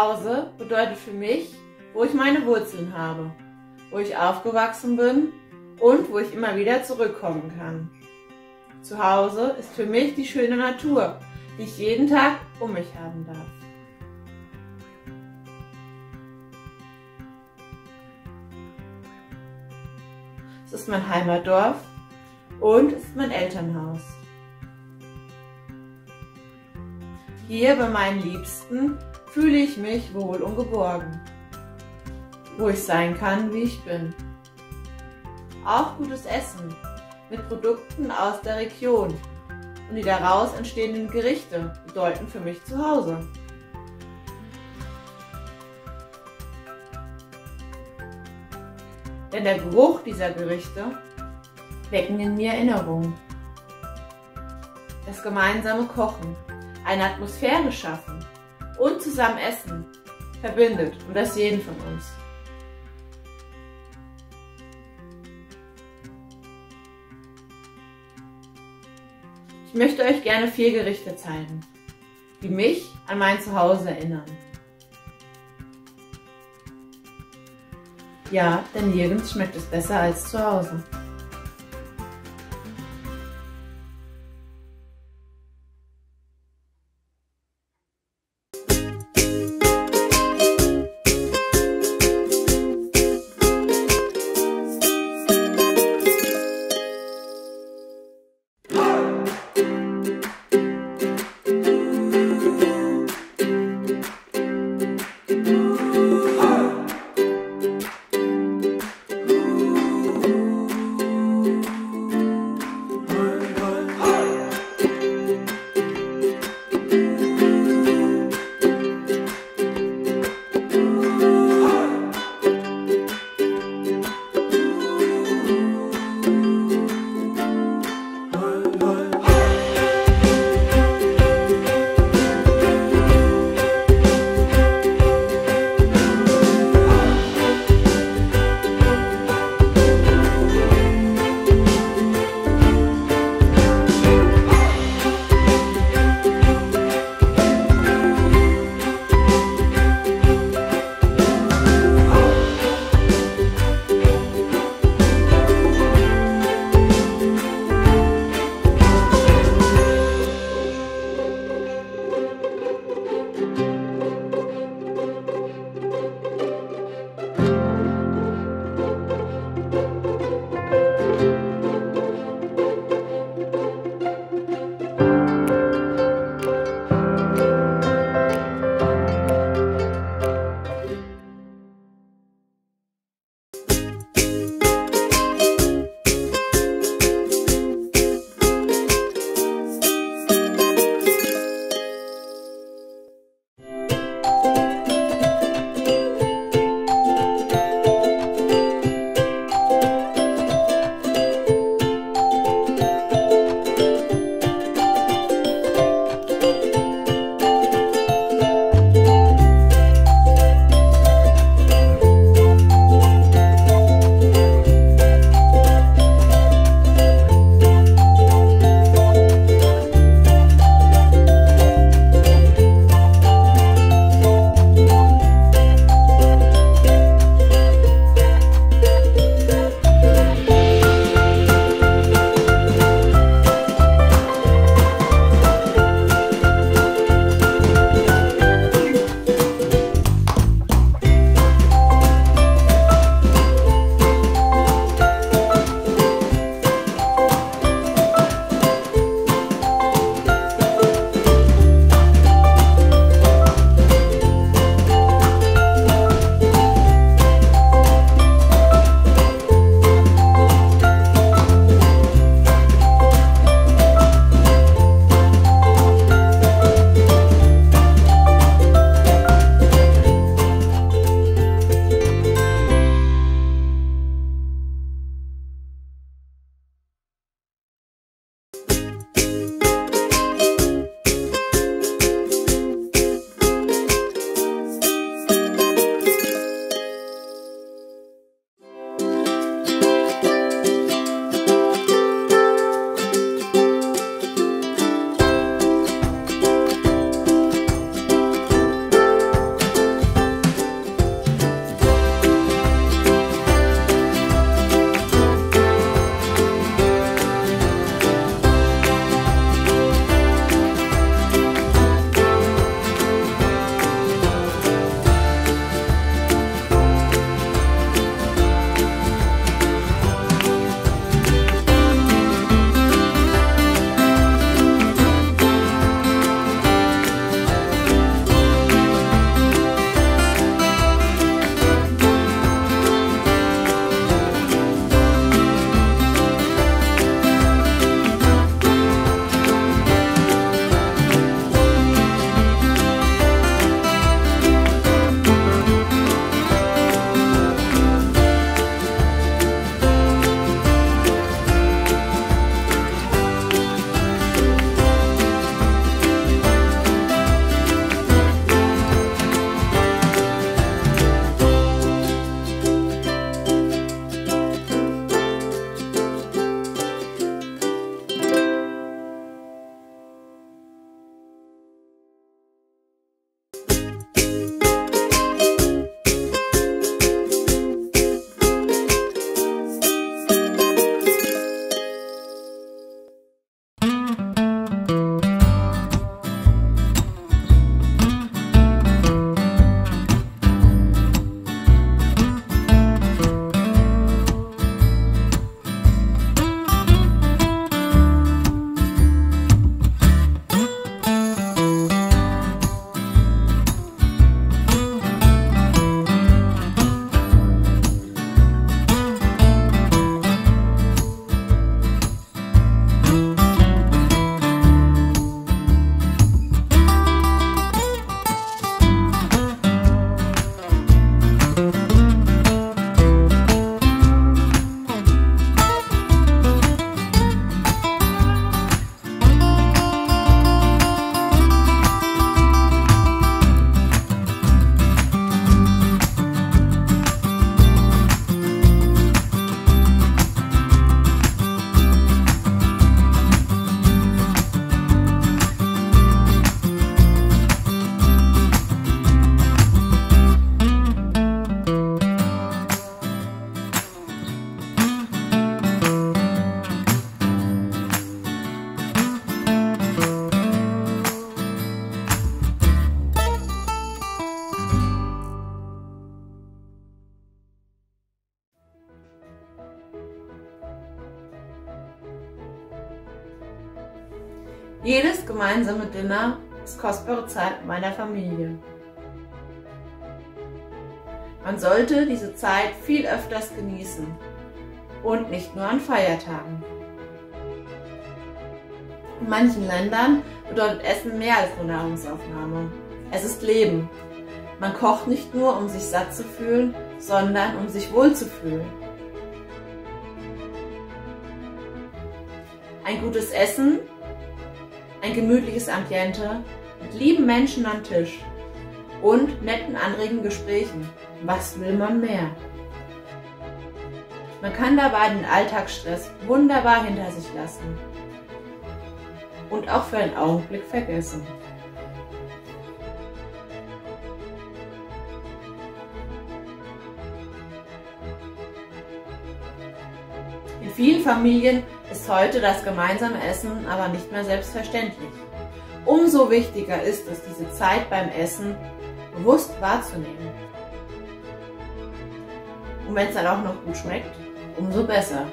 Zuhause bedeutet für mich, wo ich meine Wurzeln habe, wo ich aufgewachsen bin und wo ich immer wieder zurückkommen kann. Zuhause ist für mich die schöne Natur, die ich jeden Tag um mich haben darf. Es ist mein Heimatdorf und es ist mein Elternhaus. Hier bei meinen Liebsten fühle ich mich wohl und geborgen, wo ich sein kann, wie ich bin. Auch gutes Essen mit Produkten aus der Region und die daraus entstehenden Gerichte bedeuten für mich zu Hause. Denn der Geruch dieser Gerichte wecken in mir Erinnerungen. Das gemeinsame Kochen, eine Atmosphäre schaffen und zusammen essen verbindet und das jeden von uns. Ich möchte euch gerne vier Gerichte zeigen, die mich an mein Zuhause erinnern. Ja, denn nirgends schmeckt es besser als zu Hause. Jedes gemeinsame Dinner ist kostbare Zeit meiner Familie. Man sollte diese Zeit viel öfters genießen und nicht nur an Feiertagen. In manchen Ländern bedeutet Essen mehr als nur Nahrungsaufnahme. Es ist Leben. Man kocht nicht nur, um sich satt zu fühlen, sondern um sich wohl zu fühlen. Ein gutes Essen, ein gemütliches Ambiente mit lieben Menschen am Tisch und netten, anregenden Gesprächen. Was will man mehr? Man kann dabei den Alltagsstress wunderbar hinter sich lassen und auch für einen Augenblick vergessen. In vielen Familien ist heute das gemeinsame Essen aber nicht mehr selbstverständlich. Umso wichtiger ist es, diese Zeit beim Essen bewusst wahrzunehmen. Und wenn es dann auch noch gut schmeckt, umso besser.